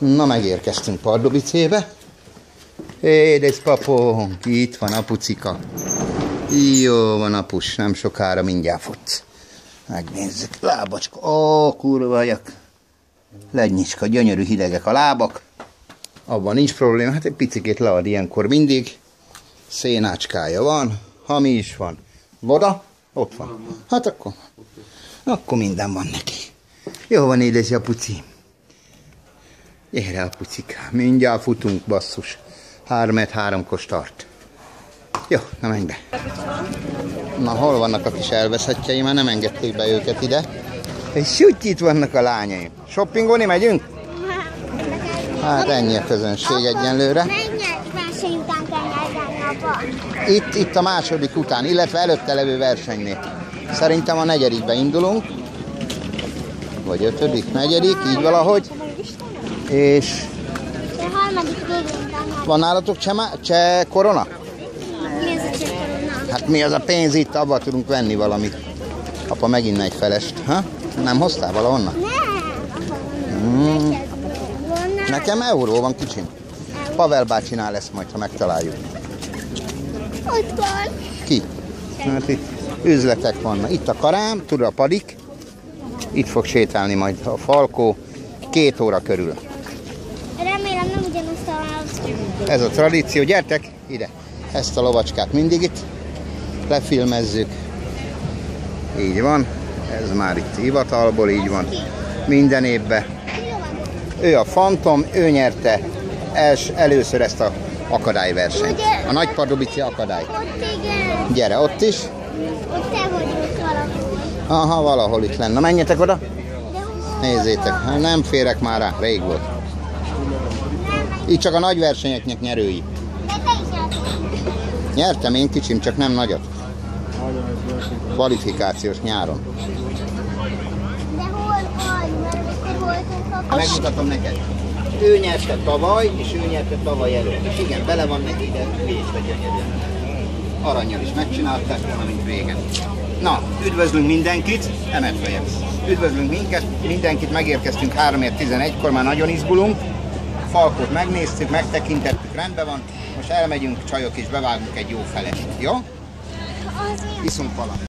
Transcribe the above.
Na, megérkeztünk Pardubicébe. Édesapónk, itt van apucika. Jó van apus, nem sokára mindjárt futsz. Megnézzük, lábacska, ó, kurva jak. Legnyicska, gyönyörű hidegek a lábak. Abban nincs probléma, hát egy picikét lead ilyenkor mindig. Szénácskája van, ha mi is van. Voda? Ott van. Hát akkor, akkor minden van neki. Jó van, édesi apuci. Gyere, apucikám, mindjárt futunk, basszus. Hármet háromkor tart. Jó, na menj be. Na, hol vannak a kis elveszettjeim? Már nem engedték be őket ide. És süt itt vannak a lányaim. Shoppingolni megyünk? Hát ennyi a közönség egyenlőre. Itt, itt a második után, illetve előtte levő versenynél. Szerintem a negyedikbe indulunk. Vagy ötödik, negyedik, így valahogy. És A harmadik végén van nálatok cseh, cseh korona? Mi ez a csekorona? Hát mi az a pénz itt, abba tudunk venni valamit. Apa megint megy felest. Ha? Nem hoztál valahonnan? Nem. Mm. Nekem euró van kicsim. Pavel bácsinál lesz majd, ha megtaláljuk. Ott van. Ki? Hát itt üzletek vannak. Itt a karám, tudod a padik. Itt fog sétálni majd a falkó. Két óra körül. Remélem nem ugyanazt a. Ez a tradíció. Gyertek ide. Ezt a lovacskát mindig itt lefilmezzük. Így van. Ez már itt hivatalból így van. Minden évben. Ő a Fantom, ő nyerte els, először ezt a akadályversenyt. A Nagypardubici akadály. Ott igen. Gyere, ott is. Ott te vagy ott valahol. Aha, valahol itt lenne. Na, menjetek oda. Nézzétek, nem férek már rá, rég volt. Itt csak a nagy versenyeknek nyerői. Nyertem én kicsim, csak nem nagyot. Kvalifikációs nyáron. Megmutatom neked. Ő nyerte tavaly, és ő nyerte tavaly előtt. És igen, bele van neki ide, a gyönyörűen. Aranyjal is megcsinálták volna, mint régen. Na, üdvözlünk mindenkit, emet fejem. Üdvözlünk minket, mindenkit, megérkeztünk 3.11-kor, már nagyon izgulunk. Falkot megnéztük, megtekintettük, rendben van. Most elmegyünk, csajok, és bevágunk egy jó felest, jó? Iszunk valamit.